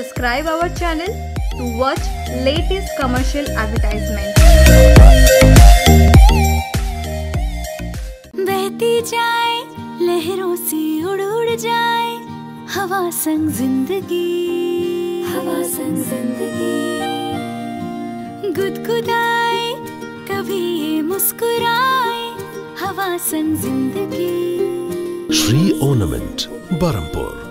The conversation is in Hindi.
subscribe our channel to watch latest commercial advertisement. बहती जाए लहरों से उड़ उड़ जाए हवा संग ज़िंदगी हवा संग ज़िंदगी गुदगुदाए कभी ये मुस्कुराए हवा संग ज़िंदगी Shree Ornament, Barampur.